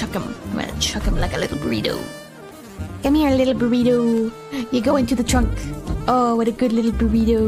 chuck him. I'm gonna chuck him like a little burrito. Come here, little burrito. You go into the trunk. Oh, what a good little burrito.